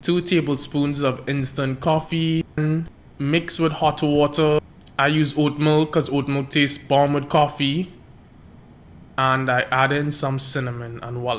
two tablespoons of instant coffee, mix with hot water. I use oat milk because oat milk tastes bomb with coffee. And I add in some cinnamon and voila.